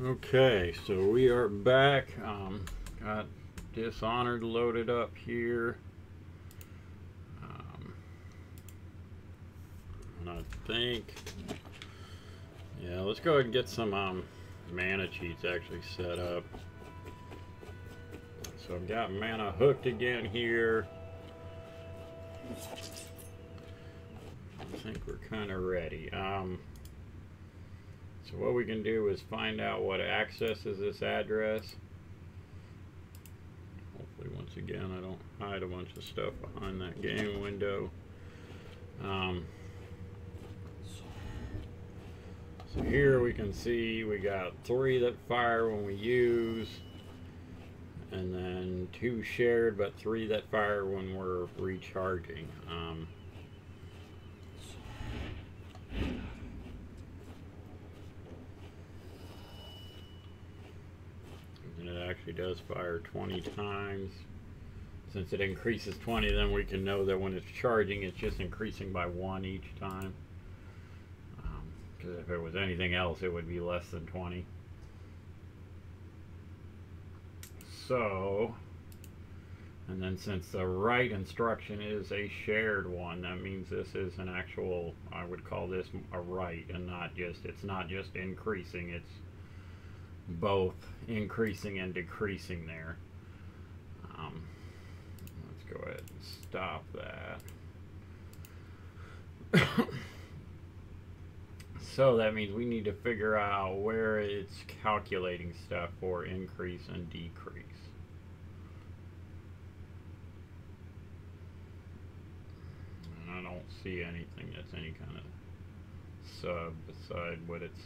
Okay, so we are back. Um, got Dishonored loaded up here. Um, and I think, yeah, let's go ahead and get some um, mana cheats actually set up. So I've got mana hooked again here. I think we're kind of ready. Um, so what we can do is find out what accesses this address. Hopefully once again I don't hide a bunch of stuff behind that game window. Um, so here we can see we got three that fire when we use and then two shared but three that fire when we're recharging. Um, and it actually does fire 20 times. Since it increases 20, then we can know that when it's charging, it's just increasing by one each time. Because um, if it was anything else, it would be less than 20. So, and then since the write instruction is a shared one, that means this is an actual, I would call this a write and not just, it's not just increasing, it's both increasing and decreasing there. Um, let's go ahead and stop that. so that means we need to figure out where it's calculating stuff for increase and decrease. And I don't see anything that's any kind of sub beside what it's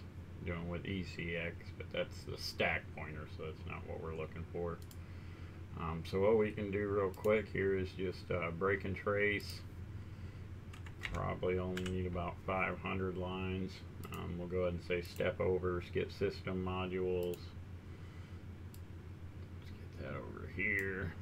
doing with ECX, but that's the stack pointer, so that's not what we're looking for. Um, so what we can do real quick here is just uh, break and trace. Probably only need about 500 lines. Um, we'll go ahead and say step over, skip system modules. Let's get that over here.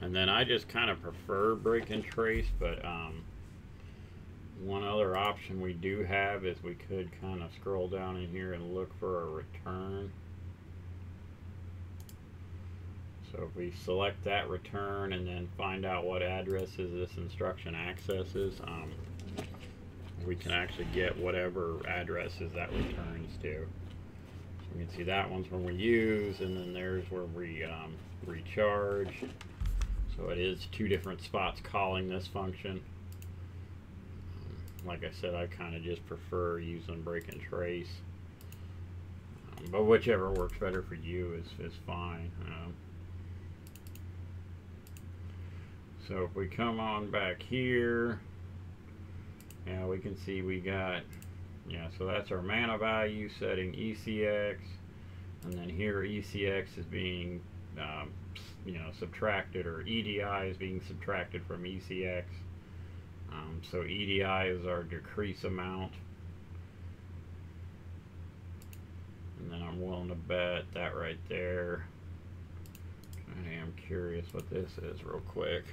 And then I just kind of prefer break and trace, but um, one other option we do have is we could kind of scroll down in here and look for a return. So if we select that return and then find out what addresses this instruction accesses, um, we can actually get whatever addresses that returns to. So we can see that one's when we use, and then there's where we um, recharge. So it is two different spots calling this function. Um, like I said, I kind of just prefer using break and trace. Um, but whichever works better for you is, is fine. Um, so if we come on back here, yeah, we can see we got, yeah, so that's our mana value setting ECX. And then here ECX is being um, you know subtracted or EDI is being subtracted from ECX. Um, so EDI is our decrease amount. And then I'm willing to bet that right there. I am curious what this is real quick.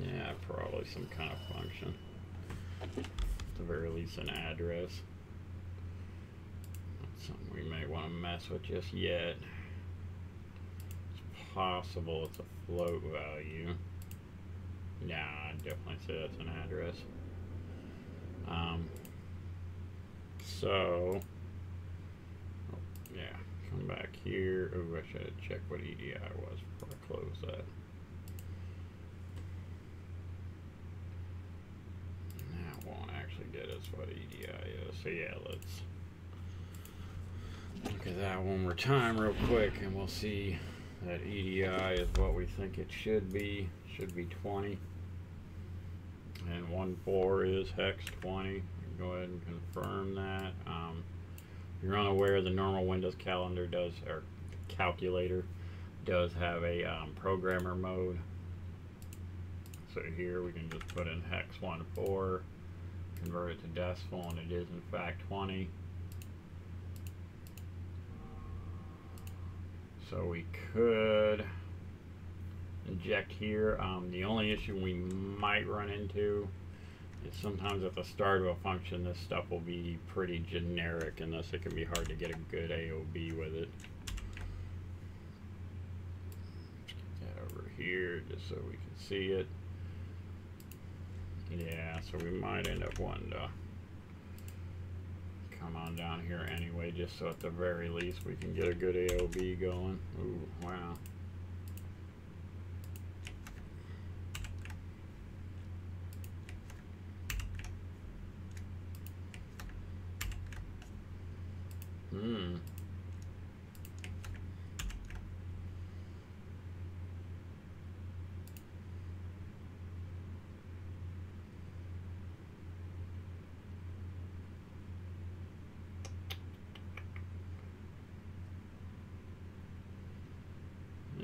Yeah, probably some kind of function. At the very least an address something we may want to mess with just yet. It's possible it's a float value. Yeah, I'd definitely say that's an address. Um, so, oh, yeah, come back here. Oh, I should check what EDI was before I close that. That won't actually get us what EDI is. So yeah, let's Look at that one more time real quick and we'll see that EDI is what we think it should be. Should be 20. And 1.4 is hex 20. Go ahead and confirm that. Um, if you're unaware, the normal Windows calendar does, or calculator, does have a um, programmer mode. So here we can just put in hex 1.4, convert it to decimal, and it is in fact 20. So we could inject here. Um, the only issue we might run into is sometimes at the start of a function this stuff will be pretty generic and thus it can be hard to get a good AOB with it. Get over here just so we can see it. Yeah, so we might end up wanting to come on down here anyway, just so at the very least we can get a good AOB going. Ooh, wow. Hmm.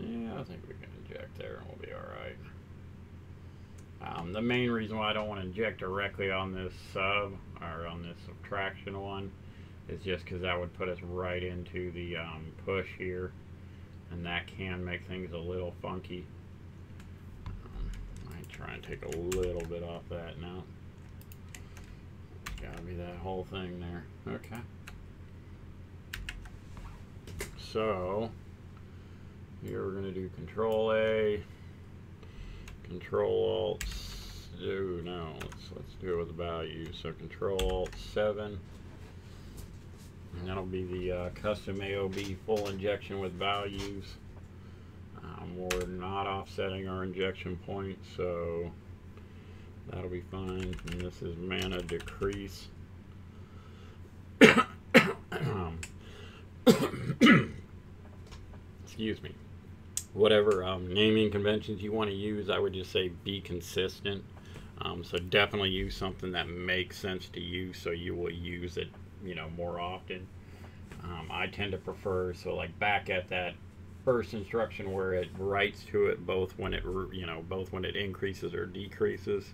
Yeah, I think we can inject there and we'll be alright. Um, the main reason why I don't want to inject directly on this sub, or on this subtraction one, is just because that would put us right into the um, push here, and that can make things a little funky. Um, I try and take a little bit off that now. It's gotta be that whole thing there. Okay. So, here we're gonna do Control A, Control Alt. Do now? let's let's do it with the value. So Control Alt seven. And that'll be the uh, custom AOB full injection with values. Um, we're not offsetting our injection point, so that'll be fine. And this is mana decrease. Excuse me. Whatever um, naming conventions you want to use, I would just say be consistent. Um, so definitely use something that makes sense to you, so you will use it you know more often. Um, I tend to prefer so like back at that first instruction where it writes to it both when it you know both when it increases or decreases.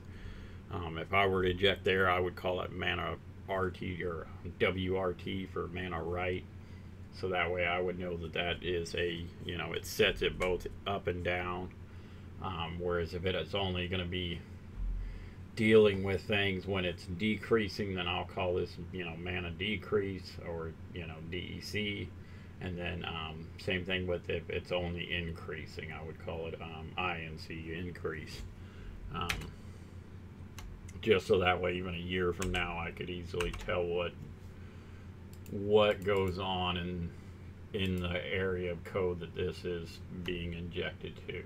Um, if I were to eject there, I would call it mana RT or WRT for mana write. So that way I would know that that is a, you know, it sets it both up and down. Um, whereas if it is only going to be dealing with things when it's decreasing, then I'll call this, you know, mana decrease or, you know, DEC. And then um, same thing with if it's only increasing, I would call it um, INC increase. Um, just so that way, even a year from now, I could easily tell what what goes on in in the area of code that this is being injected to.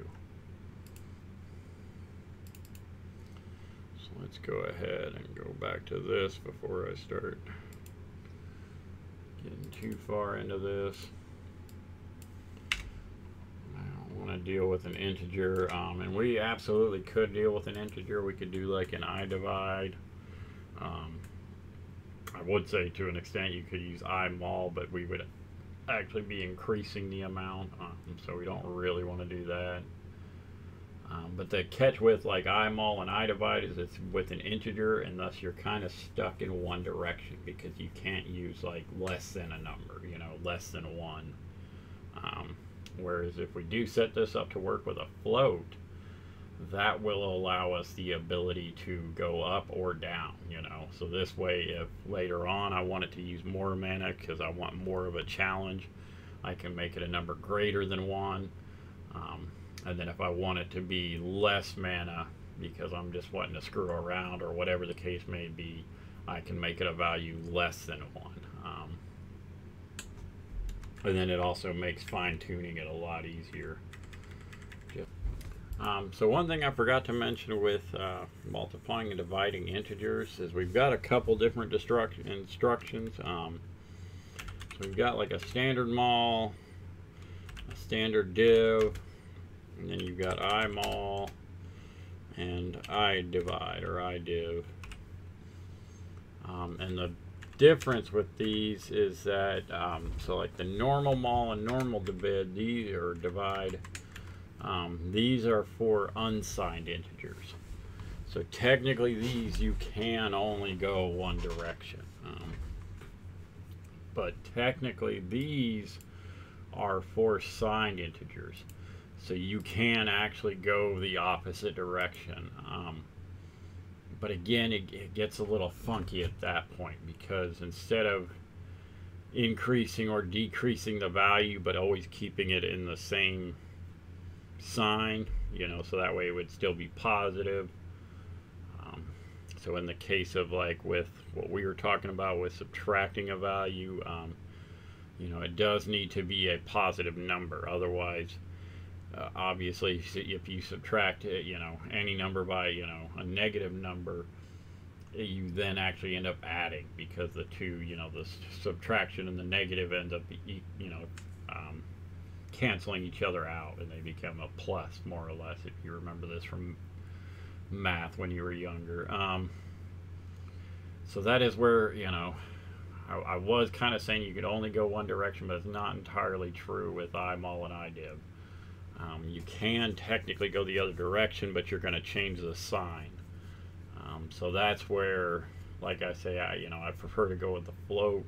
Let's go ahead and go back to this before I start getting too far into this. I don't want to deal with an integer, um, and we absolutely could deal with an integer. We could do like an I divide. Um, I would say to an extent you could use I mul, but we would actually be increasing the amount, um, so we don't really want to do that. Um, but the catch with like IMUL and IDivide is it's with an integer and thus you're kind of stuck in one direction because you can't use like less than a number, you know, less than one. Um, whereas if we do set this up to work with a float, that will allow us the ability to go up or down, you know. So this way, if later on I want it to use more mana because I want more of a challenge, I can make it a number greater than one. Um, and then if I want it to be less mana because I'm just wanting to screw around or whatever the case may be, I can make it a value less than one. Um, and then it also makes fine tuning it a lot easier. Um, so one thing I forgot to mention with uh, multiplying and dividing integers is we've got a couple different instructions. Um, so we've got like a standard mul, a standard div, and then you've got imul and idivide or idiv. Um, and the difference with these is that um, so like the normal mul and normal divide these or divide um, these are for unsigned integers so technically these you can only go one direction um, but technically these are for signed integers. So you can actually go the opposite direction. Um, but again, it, it gets a little funky at that point because instead of increasing or decreasing the value, but always keeping it in the same sign, you know, so that way it would still be positive. Um, so in the case of like with what we were talking about with subtracting a value, um, you know, it does need to be a positive number. Otherwise, uh, obviously, if you subtract, you know, any number by, you know, a negative number, you then actually end up adding because the two, you know, the subtraction and the negative end up, you know, um, canceling each other out and they become a plus more or less if you remember this from math when you were younger. Um, so that is where, you know, I, I was kind of saying you could only go one direction, but it's not entirely true with IMUL and IDIV. Um, you can technically go the other direction, but you're going to change the sign. Um, so that's where, like I say, I you know I prefer to go with the float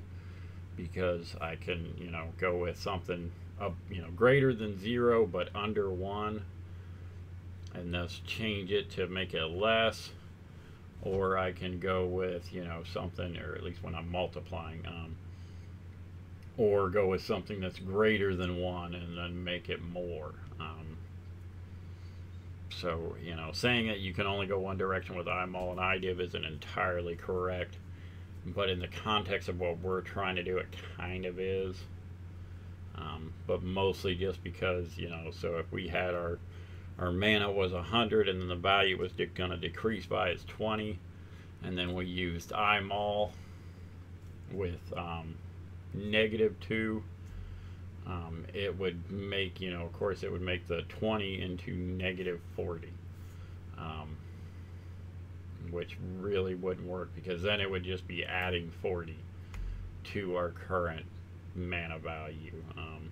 because I can you know go with something up you know greater than zero but under one, and thus change it to make it less. Or I can go with you know something, or at least when I'm multiplying. Um, or go with something that's greater than one and then make it more. Um, so, you know, saying that you can only go one direction with IMUL and IDIV isn't entirely correct, but in the context of what we're trying to do, it kind of is. Um, but mostly just because, you know, so if we had our our mana was 100 and then the value was going to decrease by its 20 and then we used IMUL with um, negative 2 um, it would make, you know, of course, it would make the 20 into negative 40, um, which really wouldn't work because then it would just be adding 40 to our current mana value. Um,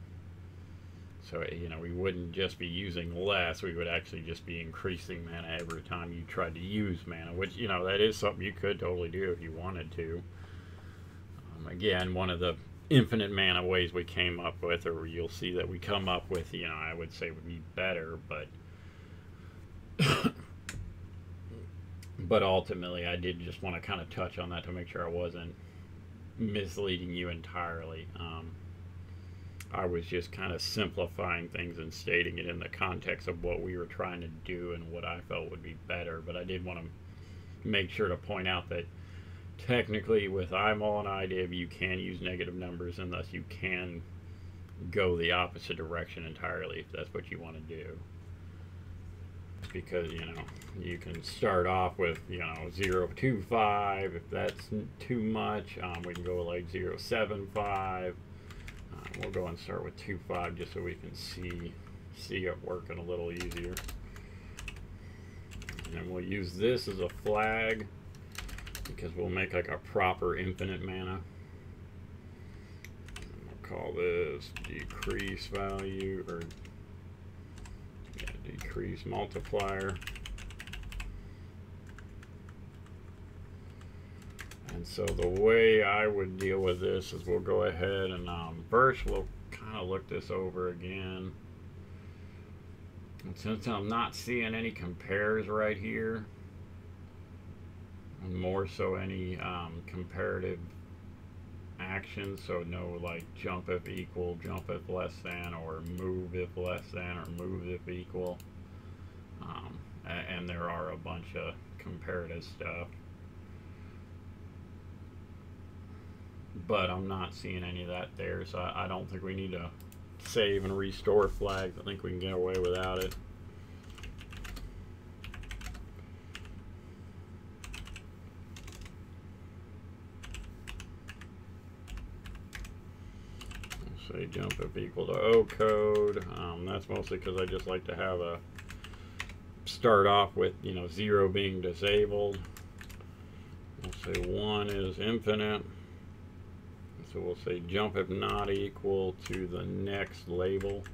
so, you know, we wouldn't just be using less, we would actually just be increasing mana every time you tried to use mana, which, you know, that is something you could totally do if you wanted to. Again, one of the infinite mana ways we came up with, or you'll see that we come up with, you know, I would say would be better, but but ultimately I did just want to kind of touch on that to make sure I wasn't misleading you entirely. Um, I was just kind of simplifying things and stating it in the context of what we were trying to do and what I felt would be better, but I did want to make sure to point out that technically with IMUL and IDIV you can use negative numbers and thus you can go the opposite direction entirely if that's what you want to do. Because you know you can start off with you know 0 2 5 if that's too much um, we can go like 0 7 5 uh, we'll go and start with 2 5 just so we can see see it working a little easier. And we'll use this as a flag because we'll make like a proper infinite mana. we'll call this decrease value or yeah, decrease multiplier. And so the way I would deal with this is we'll go ahead and um, first we'll kind of look this over again. And since I'm not seeing any compares right here, more so any um, comparative actions so no like jump if equal jump if less than or move if less than or move if equal. Um, and, and there are a bunch of comparative stuff. But I'm not seeing any of that there so I, I don't think we need to save and restore flags. I think we can get away without it jump if equal to O code. Um, that's mostly because I just like to have a start off with, you know, zero being disabled. We'll say one is infinite. So we'll say jump if not equal to the next label.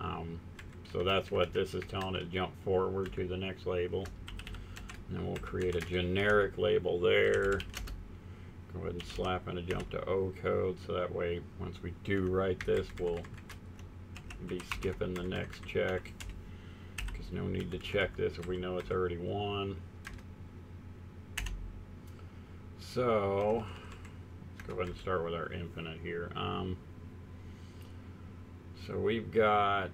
Um, so that's what this is telling it, jump forward to the next label. And then we'll create a generic label there. Go ahead and slap in a jump to O code so that way once we do write this we'll be skipping the next check. Because no need to check this if we know it's already one So, let's go ahead and start with our infinite here. Um, so we've got,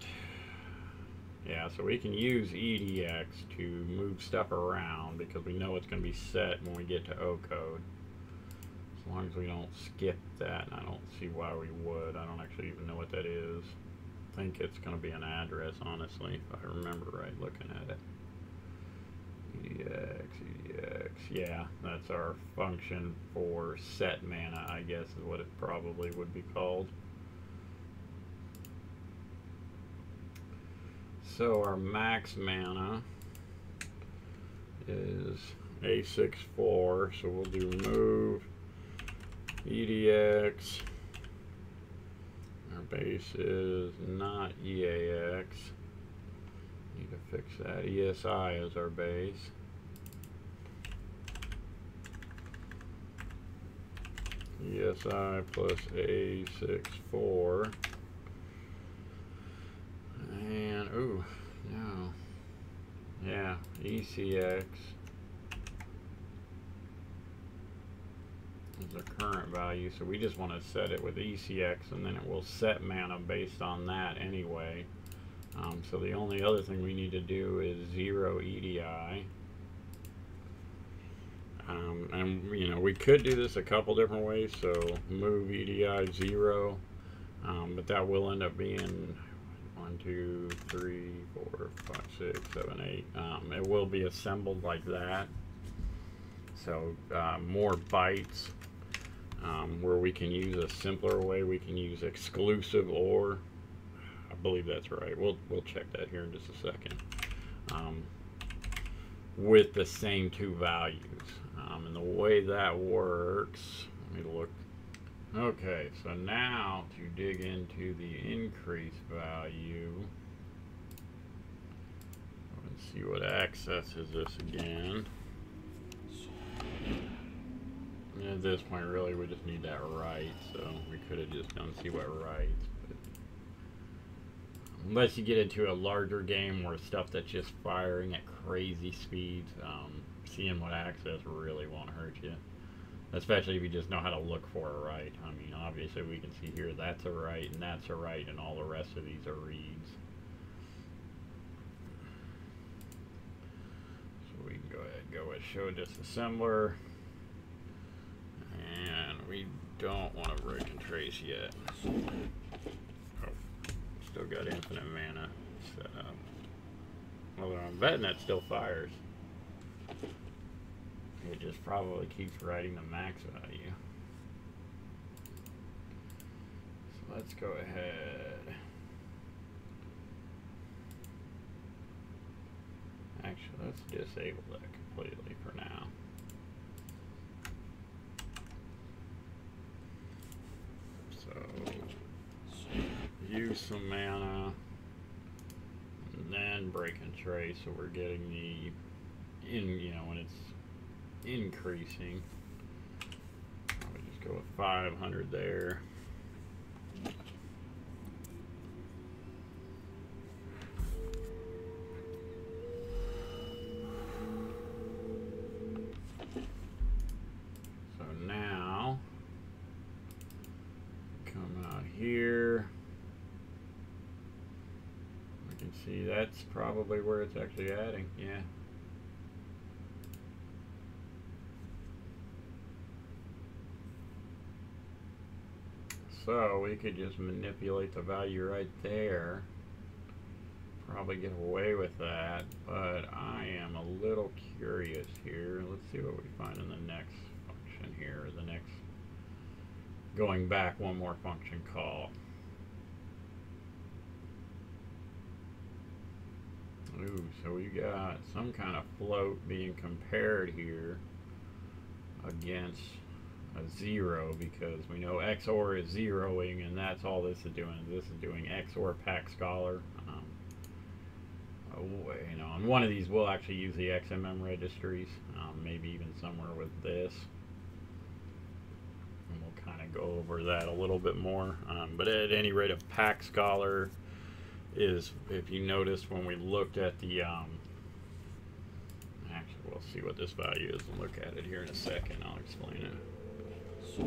yeah, so we can use EDX to move stuff around because we know it's going to be set when we get to O code. As long as we don't skip that, I don't see why we would. I don't actually even know what that is. I think it's going to be an address, honestly, if I remember right looking at it. EDX, EDX, yeah, that's our function for set mana, I guess is what it probably would be called. So our max mana is A64, so we'll do move EDX. Our base is not EAX. Need to fix that. ESI is our base. ESI plus A64. And, ooh, no. Yeah, ECX is the current value, so we just want to set it with ECX and then it will set mana based on that anyway. Um, so the only other thing we need to do is zero EDI. Um, and you know we could do this a couple different ways. So move EDI zero, um, but that will end up being one, two, three, four, five, six, seven, eight. Um, it will be assembled like that. So uh, more bytes um, where we can use a simpler way. We can use exclusive or I believe that's right. We'll we'll check that here in just a second. Um, with the same two values. Um, and the way that works, let me look. Okay, so now to dig into the increase value, let's see what accesses this again. At this point, really, we just need that right, so we could have just done see what. But unless you get into a larger game where stuff that's just firing at crazy speeds, um, seeing what access really won't hurt you. Especially if you just know how to look for a write. I mean, obviously we can see here that's a write and that's a write and all the rest of these are reads. So we can go ahead and go with show disassembler. Don't want to break and trace yet. Oh, still got infinite mana set up. Although I'm betting that still fires. It just probably keeps writing the max value. So let's go ahead. Actually, let's disable that completely for now. So, use some mana, and then break and trace, so we're getting the, in, you know, when it's increasing. Probably just go with 500 there. So now, come out here. I can see that's probably where it's actually adding, yeah. So we could just manipulate the value right there. Probably get away with that, but I am a little curious here. Let's see what we find in the next function here, the next, going back one more function call. Ooh, so we got some kind of float being compared here against a zero because we know XOR is zeroing and that's all this is doing. This is doing XOR pack scalar. Um, you know, on one of these we'll actually use the XMM registries, um, maybe even somewhere with this. And we'll kind of go over that a little bit more. Um, but at any rate, a pack scalar is if you notice when we looked at the um, actually we'll see what this value is and look at it here in a second. I'll explain it.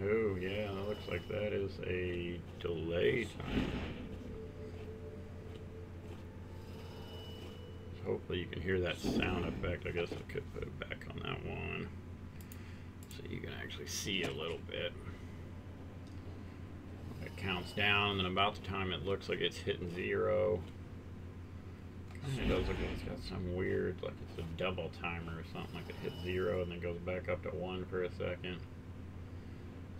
Oh yeah looks like that is a delay time. Hopefully you can hear that sound effect. I guess I could put it back on that one so you can actually see a little bit down, and about the time it looks like it's hitting zero, it does look like it's got some weird, like it's a double timer or something, like it hits zero and then goes back up to one for a second.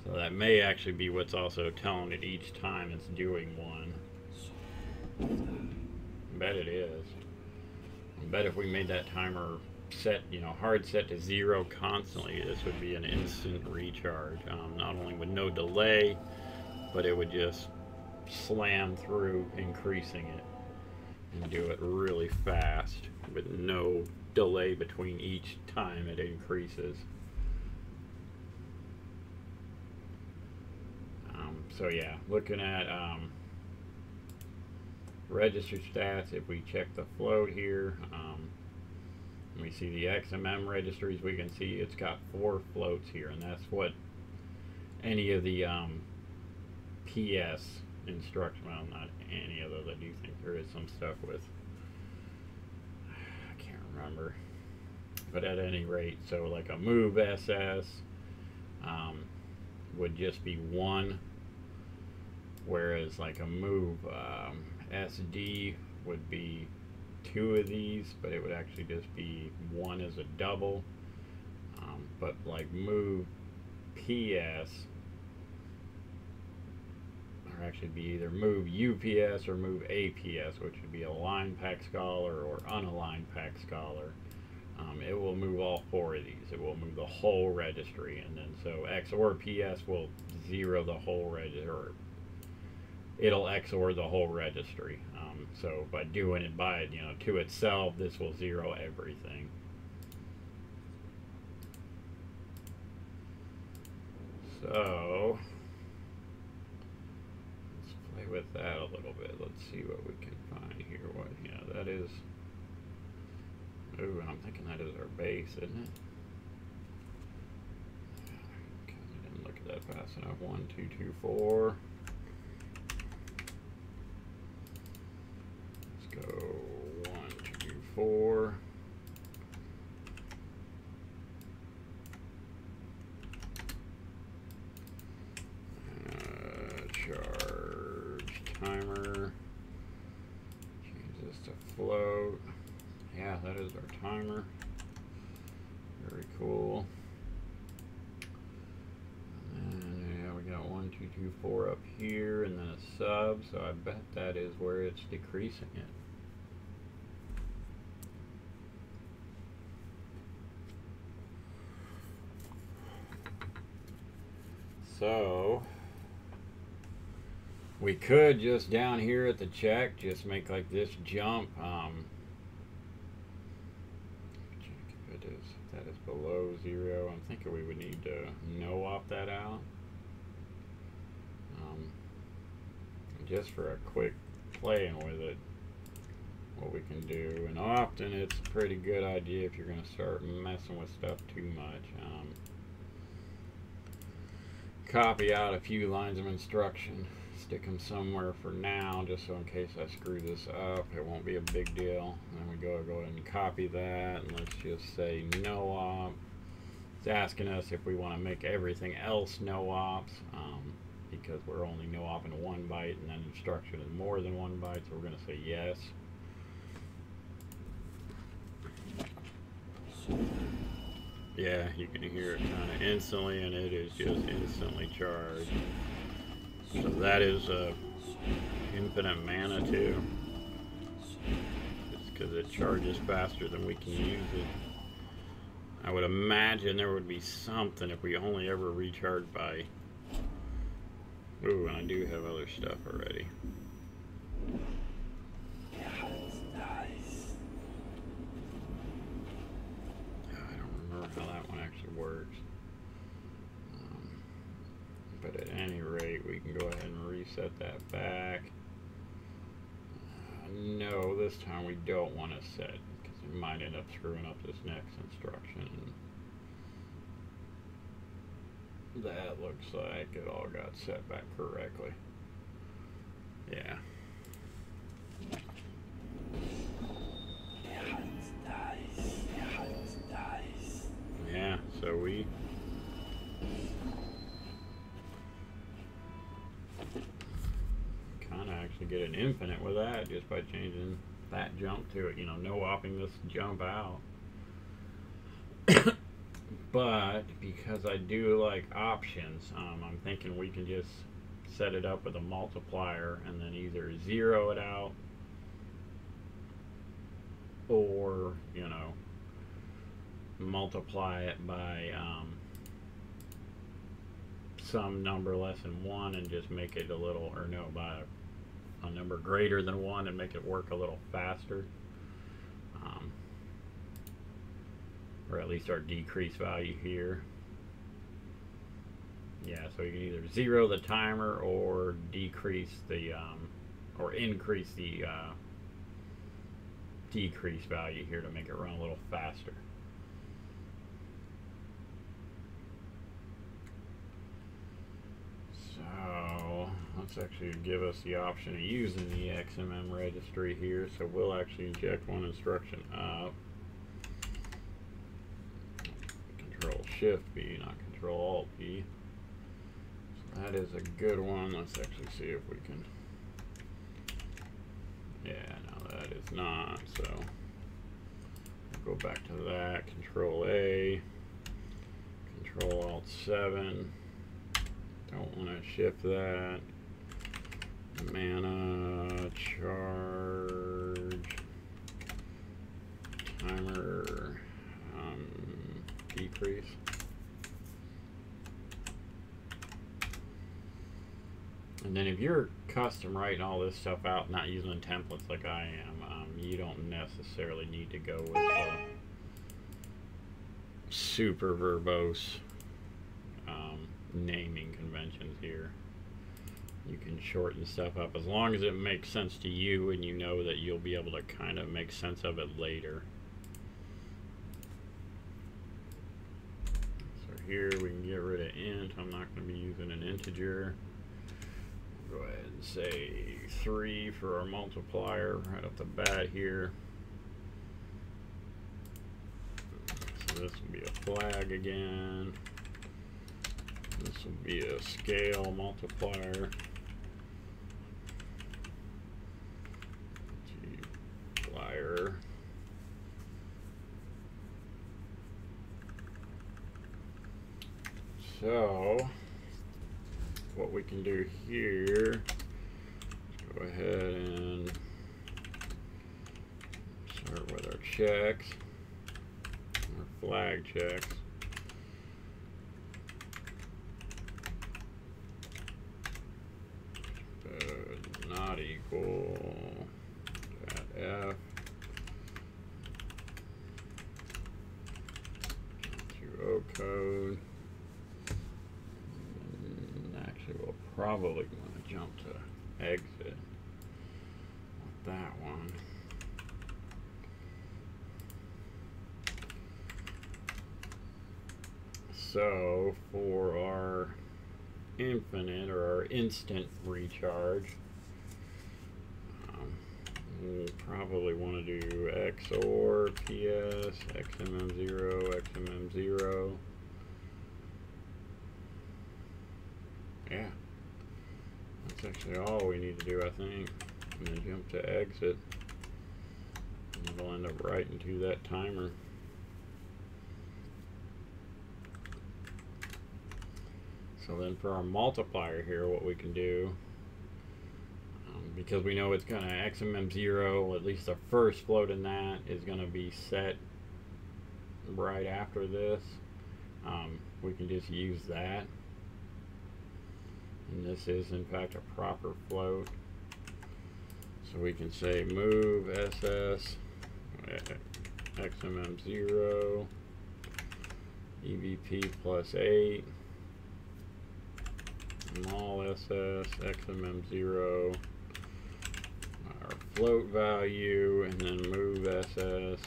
So that may actually be what's also telling it each time it's doing one. I bet it is. I bet if we made that timer set, you know, hard set to zero constantly, this would be an instant recharge. Um, not only with no delay, but it would just slam through increasing it and do it really fast with no delay between each time it increases. Um, so yeah, looking at um, register stats, if we check the float here, um, we see the XMM registries, we can see it's got four floats here, and that's what any of the um, PS instruction. Well, not any of those. I do think there is some stuff with. I can't remember. But at any rate, so like a move SS um, would just be one, whereas like a move um, SD would be two of these, but it would actually just be one as a double. Um, but like move PS or actually be either move UPS or move APS, which would be a line pack scalar or unaligned pack scalar. Um, it will move all four of these. It will move the whole registry, and then so XOR PS will zero the whole registry. It'll XOR the whole registry. Um, so by doing it by you know to itself, this will zero everything. So with that a little bit. Let's see what we can find here. What, yeah, that is. Ooh, I'm thinking that is our base, isn't it? Okay, I didn't look at that fast enough. One, two, two, four. Let's go one, two, four. timer. Change this to float. Yeah, that is our timer. Very cool. And yeah, we got one, two, two, four up here, and then a sub. So I bet that is where it's decreasing it. So we could just down here at the check just make like this jump um, check if it is if that is below zero I'm thinking we would need to no op that out. Um, just for a quick playing with it what we can do. And often it's a pretty good idea if you're going to start messing with stuff too much um, copy out a few lines of instruction stick them somewhere for now, just so in case I screw this up, it won't be a big deal. Then we go, go ahead and copy that, and let's just say no op. It's asking us if we want to make everything else no ops, um, because we're only no op in one byte, and then instruction is more than one byte, so we're going to say yes. Yeah, you can hear it kind of instantly, and it is just instantly charged. So that is uh, infinite mana too. It's because it charges faster than we can use it. I would imagine there would be something if we only ever recharge by... Ooh, and I do have other stuff already. Yeah, that's nice. I don't remember how that one actually works. At any rate, we can go ahead and reset that back. Uh, no, this time we don't want to set, because it might end up screwing up this next instruction. That looks like it all got set back correctly. Yeah. Yeah, so we kind of actually get an infinite with that just by changing that jump to it. You know, no whopping this jump out. but because I do like options, um, I'm thinking we can just set it up with a multiplier and then either zero it out or, you know, multiply it by um, some number less than 1 and just make it a little, or no, by a, number greater than 1 and make it work a little faster. Um, or at least our decrease value here. Yeah, so you can either zero the timer or decrease the, um, or increase the uh, decrease value here to make it run a little faster. So let's actually give us the option of using the XMM registry here. So we'll actually inject one instruction up. Control Shift B, not Control Alt B. So that is a good one. Let's actually see if we can. Yeah, no, that is not. So we'll go back to that. Control A. Control Alt 7. Don't want to shift that. Mana, charge, timer, um, decrease. And then if you're custom writing all this stuff out, not using templates like I am, um, you don't necessarily need to go with uh, super verbose naming conventions here. You can shorten stuff up as long as it makes sense to you and you know that you'll be able to kind of make sense of it later. So here we can get rid of int. I'm not going to be using an integer. Go ahead and say 3 for our multiplier right off the bat here. So this will be a flag again. This will be a scale multiplier. Multiplier. So, what we can do here, go ahead and start with our checks, our flag checks. not equal F to O code. And actually, we'll probably want to jump to exit with that one. So for our infinite or our instant recharge, um, We'll probably want to do XOR, PS, XMM0, XMM0. Yeah. That's actually all we need to do, I think. And then jump to exit. And it'll end up right into that timer. So then for our multiplier here, what we can do because we know it's going to XMM0, at least the first float in that is going to be set right after this. Um, we can just use that. And this is in fact a proper float. So we can say move SS XMM0 EBP plus 8 SS, XMM0, our float value, and then move SS,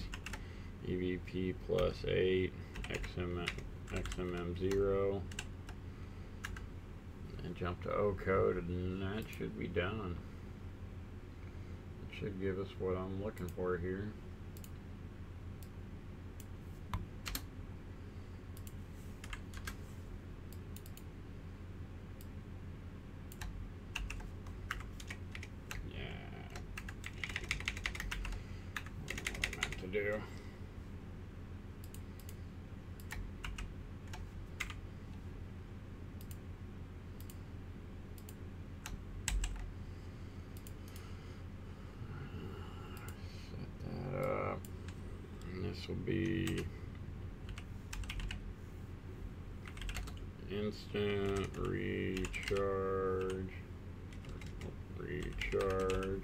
EBP plus 8, XMM, XMM0, and jump to O code, and that should be done. It should give us what I'm looking for here. do. Set that up. And this will be instant recharge. Recharge.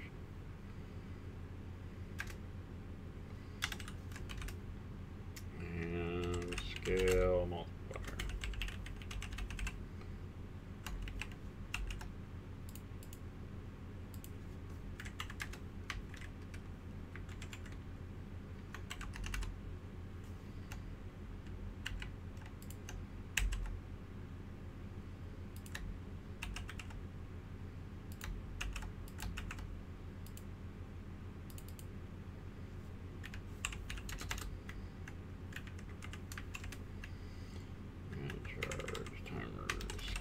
and scale multiplier.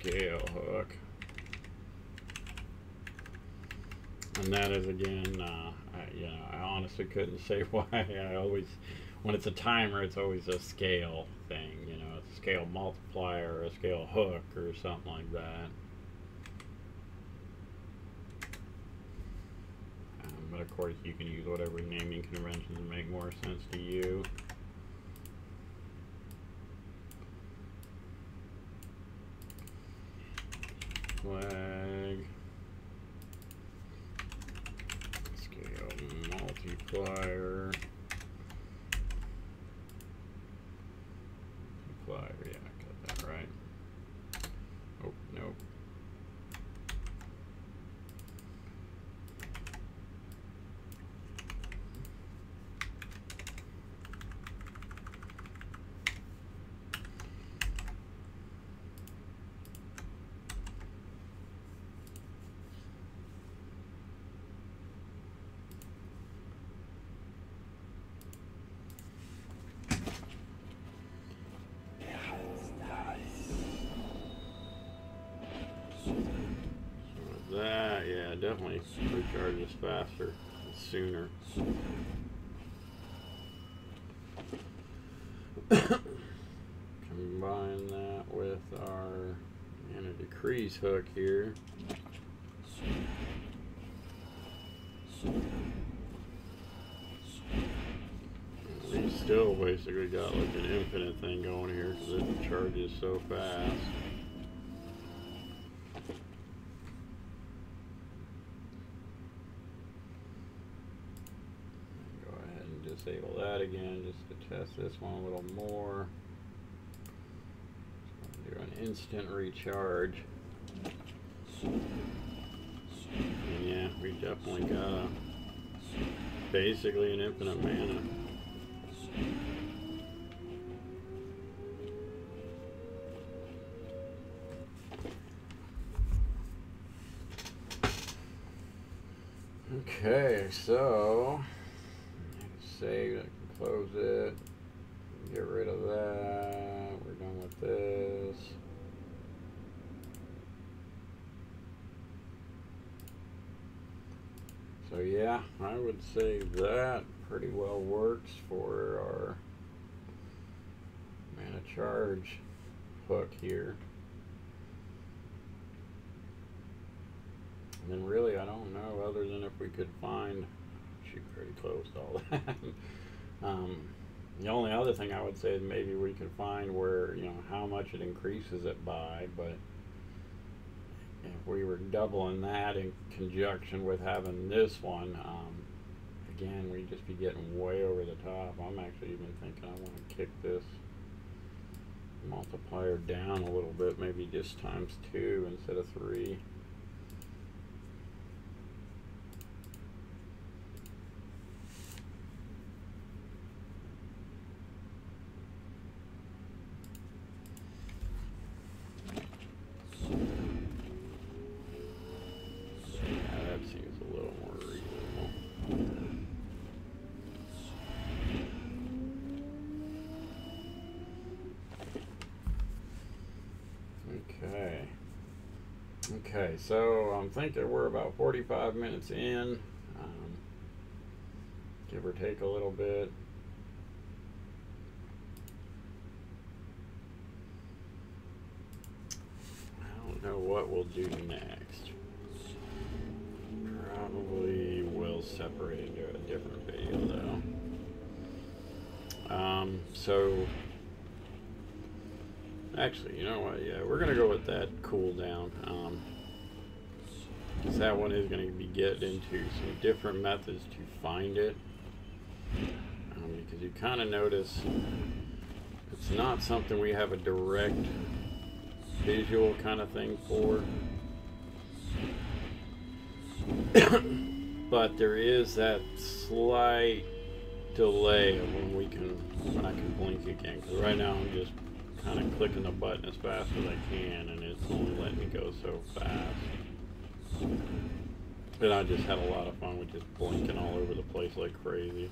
scale hook. And that is again, uh, I, you know, I honestly couldn't say why. I always, when it's a timer, it's always a scale thing. You know, a scale multiplier, a scale hook, or something like that. Um, but of course, you can use whatever naming conventions make more sense to you. flag, scale multiplier, multiplier, yeah, got that right. Oh, nope. Definitely recharges faster, sooner. Combine that with our and a decrease hook here. We still basically got like an infinite thing going here because it charges so fast. Disable that again just to test this one a little more. do an instant recharge. And yeah, we definitely got a, basically an infinite mana. Okay, so save, I can close it, get rid of that, we're done with this. So yeah, I would say that pretty well works for our mana charge hook here. And then really I don't know other than if we could find pretty closed all that. um, the only other thing I would say is maybe we could find where, you know, how much it increases it by, but if we were doubling that in conjunction with having this one, um, again, we'd just be getting way over the top. I'm actually even thinking I want to kick this multiplier down a little bit, maybe just times two instead of three. Okay, so I'm thinking we're about 45 minutes in, um, give or take a little bit. I don't know what we'll do next. Probably will separate into a different video though. Um, so actually, you know what? Yeah, we're gonna go with that cooldown. Um, because that one is going to be get into some different methods to find it. Um, because you kind of notice it's not something we have a direct visual kind of thing for. but there is that slight delay when we can, when I can blink again. Because right now I'm just kind of clicking the button as fast as I can, and it's only letting me go so fast. And I just had a lot of fun with just blinking all over the place like crazy.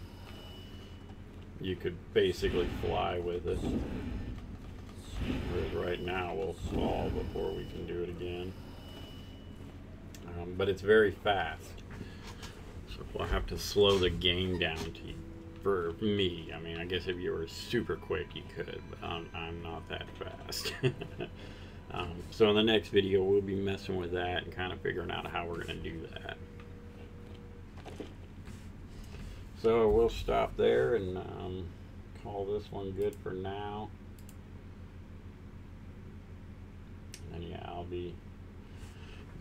You could basically fly with it. Whereas right now we'll fall before we can do it again. Um, but it's very fast. So we'll have to slow the game down to for me. I mean, I guess if you were super quick, you could, but I'm, I'm not that fast. um, so in the next video, we'll be messing with that and kind of figuring out how we're going to do that. So we'll stop there and um, call this one good for now. And yeah, I'll be,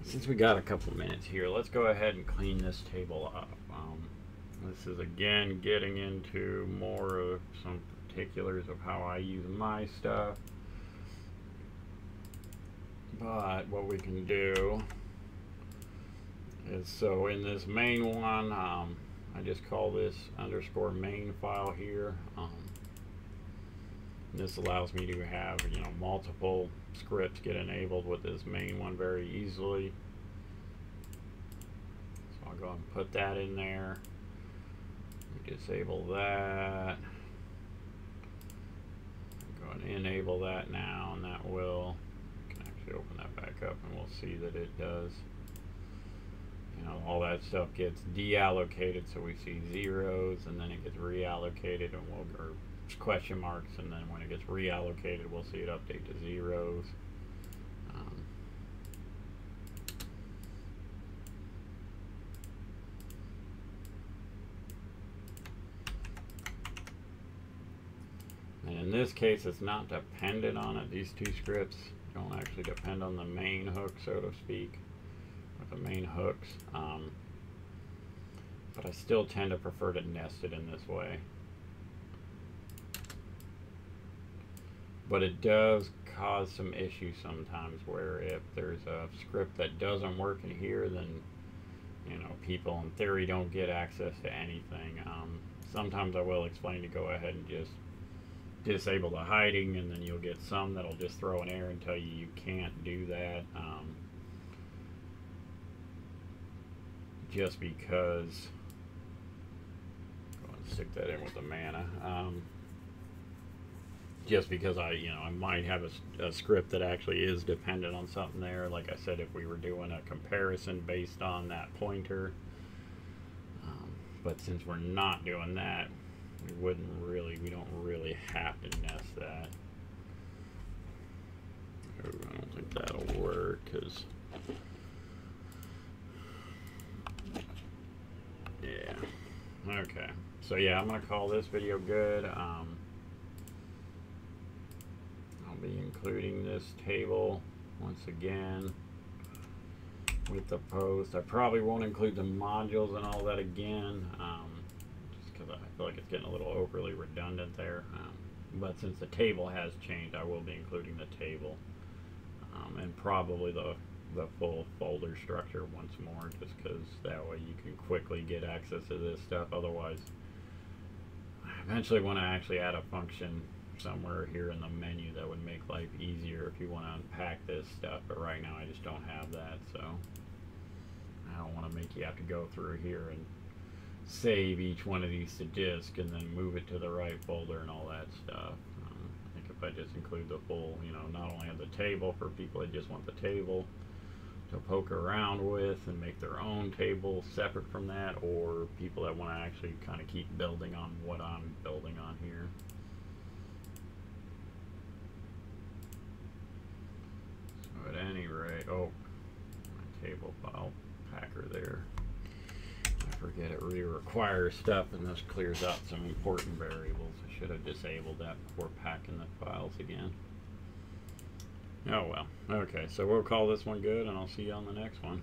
since we got a couple minutes here, let's go ahead and clean this table up. Um, this is again getting into more of some particulars of how I use my stuff. But what we can do is so in this main one, um, I just call this underscore main file here. Um, this allows me to have you know multiple scripts get enabled with this main one very easily. So I'll go and put that in there. Disable that. Go and enable that now, and that will. Actually open that back up, and we'll see that it does. You know, all that stuff gets deallocated, so we see zeros, and then it gets reallocated, and we'll or question marks, and then when it gets reallocated, we'll see it update to zeros. Um, and in this case, it's not dependent on it. These two scripts don't actually depend on the main hook, so to speak, or the main hooks. Um, but I still tend to prefer to nest it in this way. but it does cause some issues sometimes where if there's a script that doesn't work in here then you know people in theory don't get access to anything um, sometimes I will explain to go ahead and just disable the hiding and then you'll get some that'll just throw an error and tell you you can't do that um, just because go and stick that in with the mana um, just because I, you know, I might have a, a, script that actually is dependent on something there. Like I said, if we were doing a comparison based on that pointer. Um, but since we're not doing that, we wouldn't really, we don't really have to nest that. Oh, I don't think that'll work because. Yeah. Okay. So yeah, I'm going to call this video good. Um, I'll be including this table once again with the post. I probably won't include the modules and all that again, um, because I feel like it's getting a little overly redundant there. Um, but since the table has changed, I will be including the table um, and probably the the full folder structure once more, just because that way you can quickly get access to this stuff. Otherwise, I eventually when I actually add a function somewhere here in the menu that would make life easier if you want to unpack this stuff, but right now I just don't have that, so I don't want to make you have to go through here and save each one of these to disk and then move it to the right folder and all that stuff. Um, I think if I just include the full, you know, not only have the table for people that just want the table to poke around with and make their own table separate from that, or people that want to actually kind of keep building on what I'm building on here. So at any rate, oh, my table file packer there. Forget it re-requires stuff and this clears out some important variables. I should have disabled that before packing the files again. Oh well. Okay, so we'll call this one good and I'll see you on the next one.